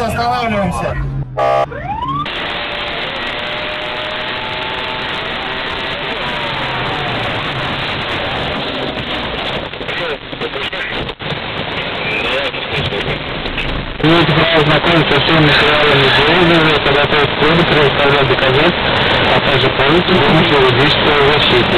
Останавливаемся, останавливаемся. Имеете право знакомиться со всеми материалами дела, подготовить коды, предоставлять доказательства, а также полицию с помощью юридического защитника.